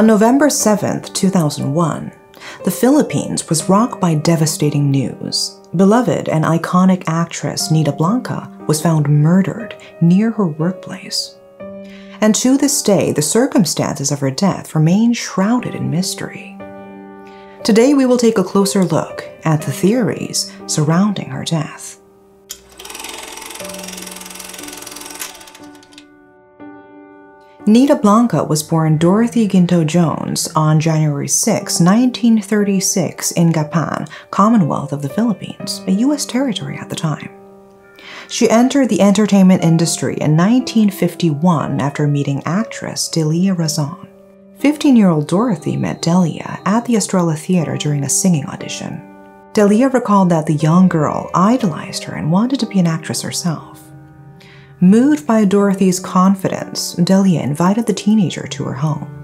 On November 7, 2001, the Philippines was rocked by devastating news. Beloved and iconic actress Nida Blanca was found murdered near her workplace. And to this day, the circumstances of her death remain shrouded in mystery. Today, we will take a closer look at the theories surrounding her death. Nida Blanca was born Dorothy Guinto Jones on January 6, 1936, in Gapan, Commonwealth of the Philippines, a U.S. territory at the time. She entered the entertainment industry in 1951 after meeting actress Delia Razon. 15 year old Dorothy met Delia at the Estrella Theater during a singing audition. Delia recalled that the young girl idolized her and wanted to be an actress herself. Moved by Dorothy's confidence, Delia invited the teenager to her home.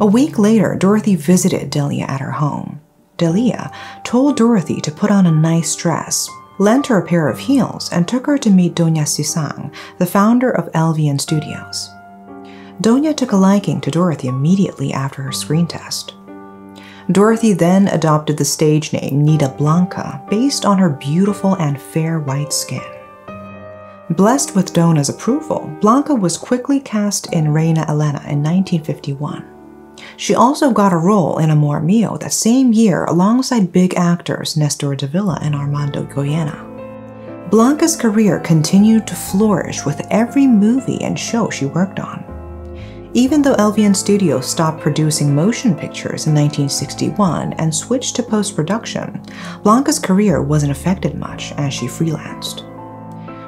A week later, Dorothy visited Delia at her home. Delia told Dorothy to put on a nice dress, lent her a pair of heels, and took her to meet Doña Sisang, the founder of LVN Studios. Doña took a liking to Dorothy immediately after her screen test. Dorothy then adopted the stage name Nida Blanca based on her beautiful and fair white skin. Blessed with Doña's approval, Blanca was quickly cast in Reina Elena in 1951. She also got a role in Amor Mio that same year alongside big actors Nestor de Villa and Armando Goyena. Blanca's career continued to flourish with every movie and show she worked on. Even though LVN Studios stopped producing motion pictures in 1961 and switched to post production, Blanca's career wasn't affected much as she freelanced.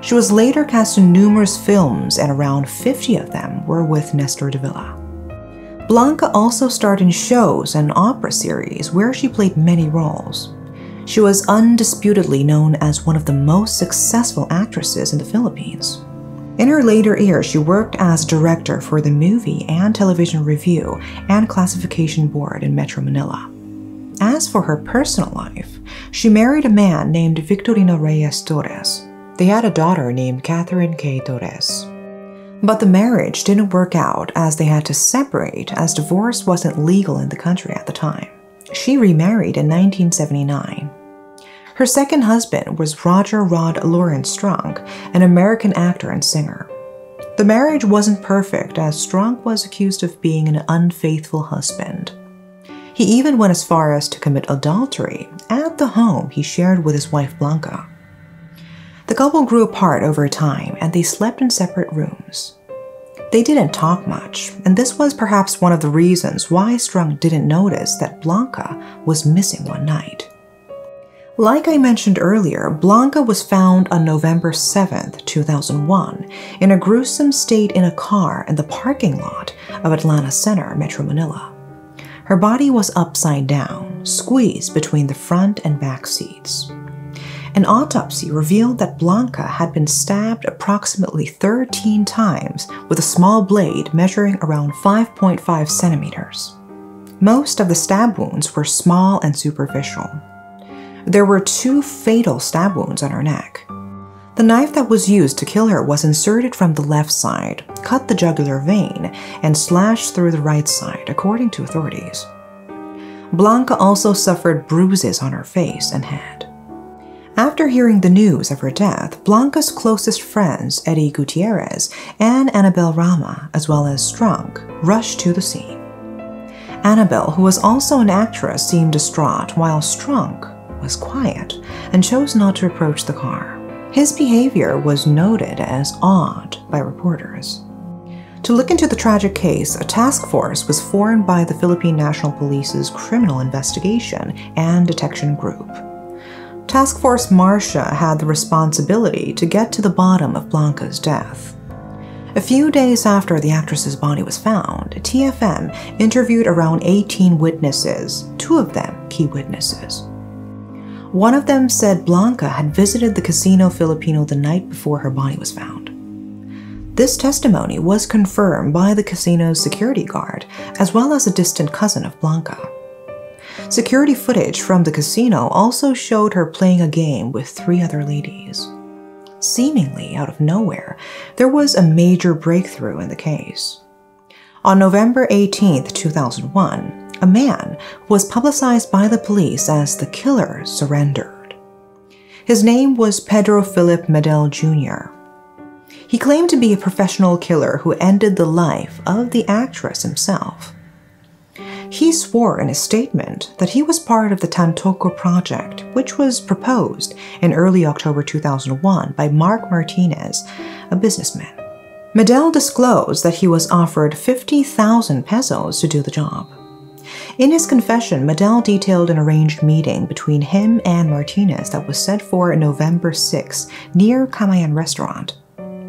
She was later cast in numerous films, and around 50 of them were with Nestor de Villa. Blanca also starred in shows and opera series where she played many roles. She was undisputedly known as one of the most successful actresses in the Philippines. In her later years, she worked as director for the Movie and Television Review and Classification Board in Metro Manila. As for her personal life, she married a man named Victorino Reyes Torres. They had a daughter named Catherine K. Torres. But the marriage didn't work out as they had to separate as divorce wasn't legal in the country at the time. She remarried in 1979 her second husband was Roger Rod Lawrence Strunk, an American actor and singer. The marriage wasn't perfect as Strunk was accused of being an unfaithful husband. He even went as far as to commit adultery at the home he shared with his wife Blanca. The couple grew apart over time and they slept in separate rooms. They didn't talk much, and this was perhaps one of the reasons why Strunk didn't notice that Blanca was missing one night. Like I mentioned earlier, Blanca was found on November 7, 2001, in a gruesome state in a car in the parking lot of Atlanta Center, Metro Manila. Her body was upside down, squeezed between the front and back seats. An autopsy revealed that Blanca had been stabbed approximately 13 times with a small blade measuring around 5.5 centimeters. Most of the stab wounds were small and superficial. There were two fatal stab wounds on her neck. The knife that was used to kill her was inserted from the left side, cut the jugular vein, and slashed through the right side, according to authorities. Blanca also suffered bruises on her face and head. After hearing the news of her death, Blanca's closest friends, Eddie Gutierrez and Annabelle Rama, as well as Strunk, rushed to the scene. Annabelle, who was also an actress, seemed distraught, while Strunk was quiet and chose not to approach the car. His behavior was noted as odd by reporters. To look into the tragic case, a task force was formed by the Philippine National Police's Criminal Investigation and Detection Group. Task Force Marcia had the responsibility to get to the bottom of Blanca's death. A few days after the actress's body was found, TFM interviewed around 18 witnesses, two of them key witnesses. One of them said Blanca had visited the Casino Filipino the night before her body was found. This testimony was confirmed by the casino's security guard, as well as a distant cousin of Blanca. Security footage from the casino also showed her playing a game with three other ladies. Seemingly out of nowhere, there was a major breakthrough in the case. On November 18, 2001, a man was publicized by the police as the killer surrendered. His name was Pedro Philip Medel Jr. He claimed to be a professional killer who ended the life of the actress himself. He swore in a statement that he was part of the Tantoco project, which was proposed in early October 2001 by Mark Martinez, a businessman. Medel disclosed that he was offered 50,000 pesos to do the job. In his confession, Medel detailed an arranged meeting between him and Martinez that was set for November 6 near Kamayan Restaurant.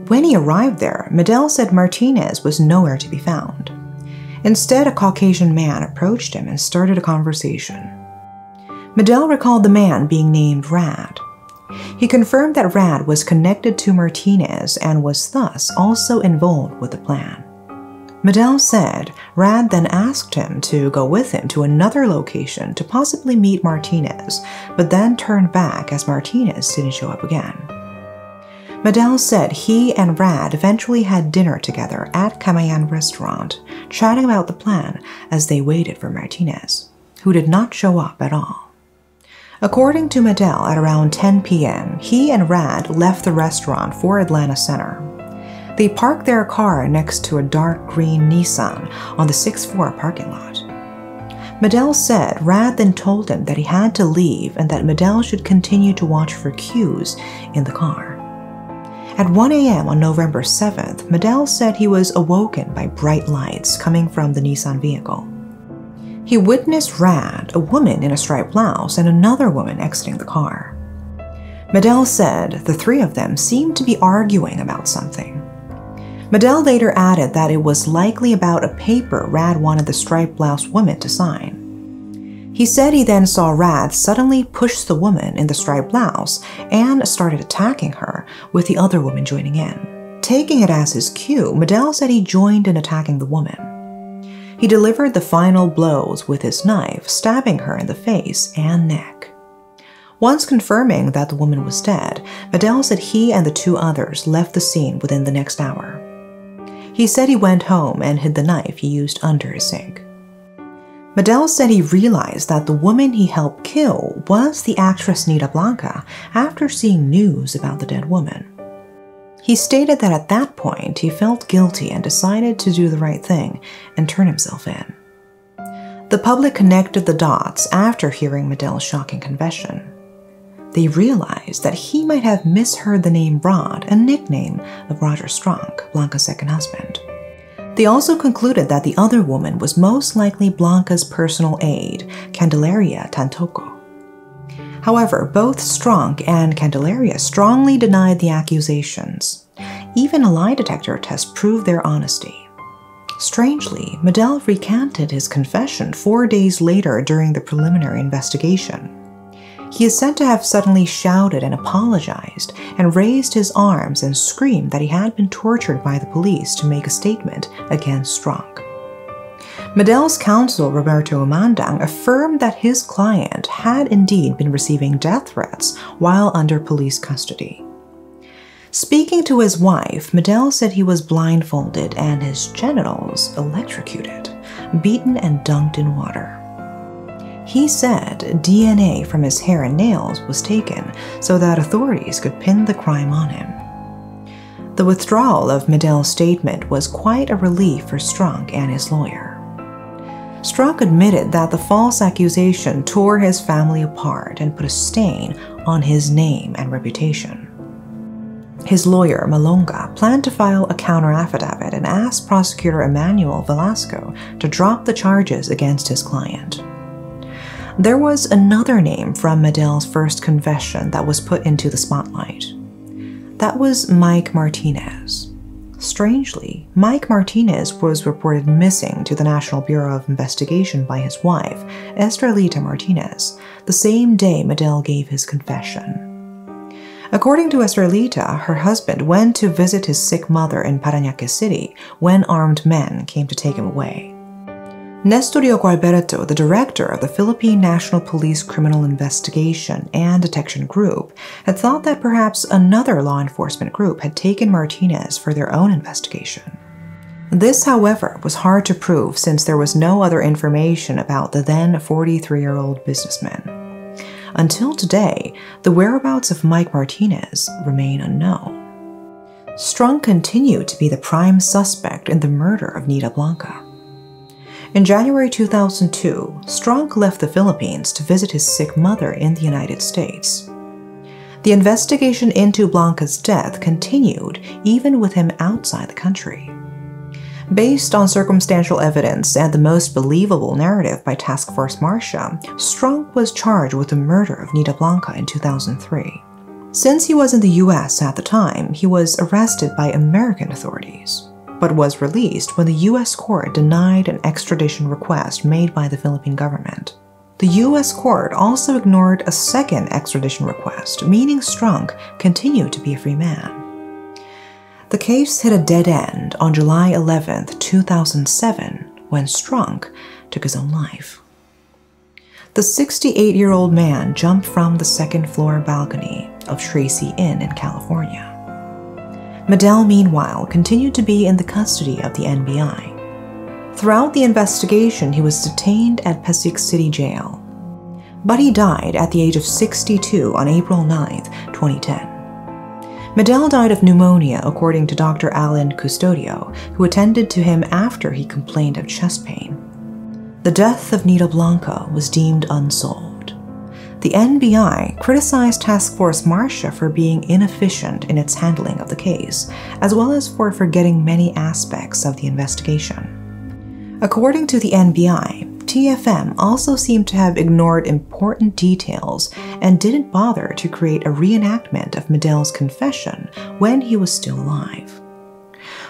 When he arrived there, Medel said Martinez was nowhere to be found. Instead, a Caucasian man approached him and started a conversation. Medel recalled the man being named Rad. He confirmed that Rad was connected to Martinez and was thus also involved with the plan. Medel said Rad then asked him to go with him to another location to possibly meet Martinez, but then turned back as Martinez didn't show up again. Medel said he and Rad eventually had dinner together at Kamayan restaurant, chatting about the plan as they waited for Martinez, who did not show up at all. According to Medel, at around 10 p.m., he and Rad left the restaurant for Atlanta Center. They parked their car next to a dark green Nissan on the sixth floor parking lot. Medel said Rad then told him that he had to leave and that Medel should continue to watch for cues in the car. At 1 a.m. on November 7th, Medel said he was awoken by bright lights coming from the Nissan vehicle. He witnessed Rad, a woman in a striped blouse, and another woman exiting the car. Medel said the three of them seemed to be arguing about something. Medel later added that it was likely about a paper Rad wanted the striped blouse woman to sign. He said he then saw Rad suddenly push the woman in the striped blouse and started attacking her, with the other woman joining in. Taking it as his cue, Medel said he joined in attacking the woman. He delivered the final blows with his knife, stabbing her in the face and neck. Once confirming that the woman was dead, Medel said he and the two others left the scene within the next hour. He said he went home and hid the knife he used under his sink. Medel said he realized that the woman he helped kill was the actress Nida Blanca after seeing news about the dead woman. He stated that at that point he felt guilty and decided to do the right thing and turn himself in. The public connected the dots after hearing Medel's shocking confession. They realized that he might have misheard the name Rod, a nickname of Roger Strunk, Blanca's second husband. They also concluded that the other woman was most likely Blanca's personal aide, Candelaria Tantoco. However, both Strunk and Candelaria strongly denied the accusations. Even a lie detector test proved their honesty. Strangely, Medel recanted his confession four days later during the preliminary investigation. He is said to have suddenly shouted and apologized and raised his arms and screamed that he had been tortured by the police to make a statement against Strunk. Medel's counsel, Roberto Umandang, affirmed that his client had indeed been receiving death threats while under police custody. Speaking to his wife, Medel said he was blindfolded and his genitals electrocuted, beaten and dunked in water. He said DNA from his hair and nails was taken so that authorities could pin the crime on him. The withdrawal of Medel's statement was quite a relief for Strunk and his lawyer. Strunk admitted that the false accusation tore his family apart and put a stain on his name and reputation. His lawyer, Malonga, planned to file a counter affidavit and asked prosecutor Emmanuel Velasco to drop the charges against his client. There was another name from Medel's first confession that was put into the spotlight. That was Mike Martinez. Strangely, Mike Martinez was reported missing to the National Bureau of Investigation by his wife, Estrelita Martinez, the same day Medel gave his confession. According to Estrelita, her husband went to visit his sick mother in Parañaque City when armed men came to take him away. Nestor Alberto, the director of the Philippine National Police Criminal Investigation and Detection Group, had thought that perhaps another law enforcement group had taken Martinez for their own investigation. This, however, was hard to prove since there was no other information about the then 43 year old businessman. Until today, the whereabouts of Mike Martinez remain unknown. Strunk continued to be the prime suspect in the murder of Nida Blanca. In January 2002, Strunk left the Philippines to visit his sick mother in the United States. The investigation into Blanca's death continued even with him outside the country. Based on circumstantial evidence and the most believable narrative by Task Force Marcia, Strunk was charged with the murder of Nida Blanca in 2003. Since he was in the US at the time, he was arrested by American authorities, but was released when the US court denied an extradition request made by the Philippine government. The US court also ignored a second extradition request, meaning Strunk continued to be a free man. The case hit a dead end on July 11, 2007, when Strunk took his own life. The 68 year old man jumped from the second floor balcony of Tracy Inn in California. Medel, meanwhile, continued to be in the custody of the NBI. Throughout the investigation, he was detained at Pasig City Jail, but he died at the age of 62 on April 9, 2010. Medel died of pneumonia, according to Dr. Alan Custodio, who attended to him after he complained of chest pain. The death of Nida Blanca was deemed unsolved. The NBI criticized Task Force Marcia for being inefficient in its handling of the case, as well as for forgetting many aspects of the investigation. According to the NBI, TFM also seemed to have ignored important details and didn't bother to create a reenactment of Medel's confession when he was still alive.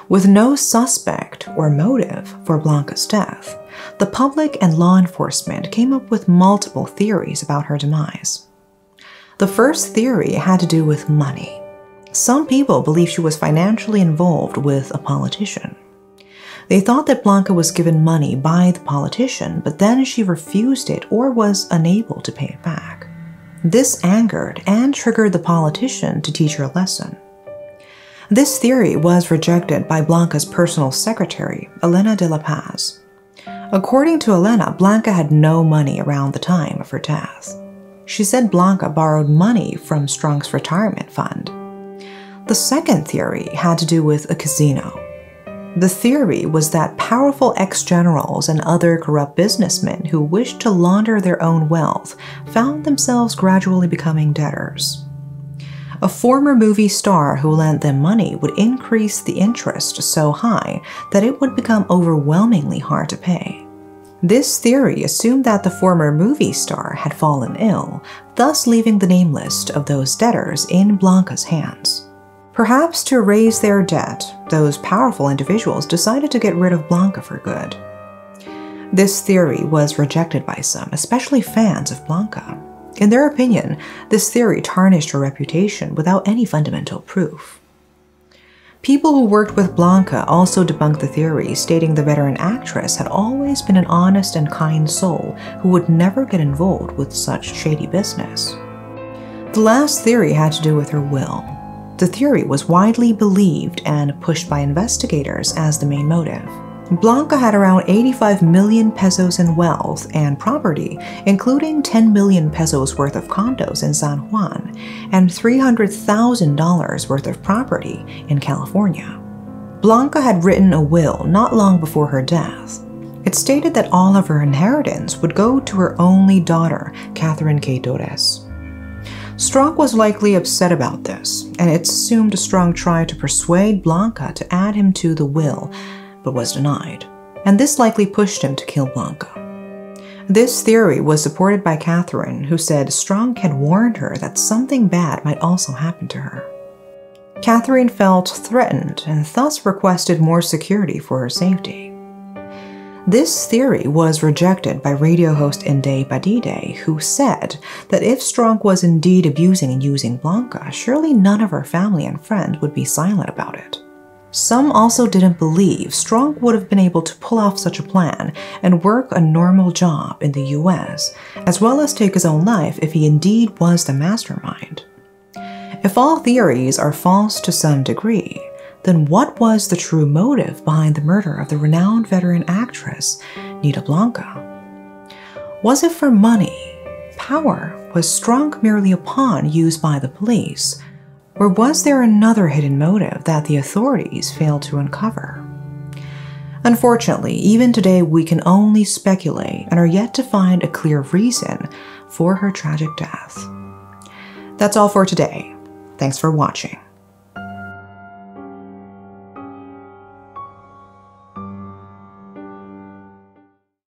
With no suspect or motive for Blanca's death, the public and law enforcement came up with multiple theories about her demise. The first theory had to do with money. Some people believe she was financially involved with a politician. They thought that Blanca was given money by the politician, but then she refused it or was unable to pay it back. This angered and triggered the politician to teach her a lesson. This theory was rejected by Blanca's personal secretary, Elena de la Paz. According to Elena, Blanca had no money around the time of her death. She said Blanca borrowed money from Strunk's retirement fund. The second theory had to do with a casino. The theory was that powerful ex generals and other corrupt businessmen who wished to launder their own wealth found themselves gradually becoming debtors. A former movie star who lent them money would increase the interest so high that it would become overwhelmingly hard to pay. This theory assumed that the former movie star had fallen ill, thus leaving the name list of those debtors in Blanca's hands. Perhaps to raise their debt, those powerful individuals decided to get rid of Blanca for good. This theory was rejected by some, especially fans of Blanca. In their opinion, this theory tarnished her reputation without any fundamental proof. People who worked with Blanca also debunked the theory, stating the veteran actress had always been an honest and kind soul who would never get involved with such shady business. The last theory had to do with her will. The theory was widely believed and pushed by investigators as the main motive. Blanca had around 85 million pesos in wealth and property, including 10 million pesos worth of condos in San Juan and $300,000 worth of property in California. Blanca had written a will not long before her death. It stated that all of her inheritance would go to her only daughter, Catherine K. Torres. Strunk was likely upset about this, and it's assumed Strunk tried to persuade Blanca to add him to the will, but was denied, and this likely pushed him to kill Blanca. This theory was supported by Catherine, who said Strunk had warned her that something bad might also happen to her. Catherine felt threatened and thus requested more security for her safety. This theory was rejected by radio host Inday Badiday, who said that if Strunk was indeed abusing and using Blanca, surely none of her family and friends would be silent about it. Some also didn't believe Strunk would have been able to pull off such a plan and work a normal job in the US, as well as take his own life if he indeed was the mastermind. If all theories are false to some degree, then what was the true motive behind the murder of the renowned veteran actress, Nida Blanca? Was it for money, power was Strunk merely upon used by the police, or was there another hidden motive that the authorities failed to uncover? Unfortunately, even today we can only speculate and are yet to find a clear reason for her tragic death. That's all for today. Thanks for watching.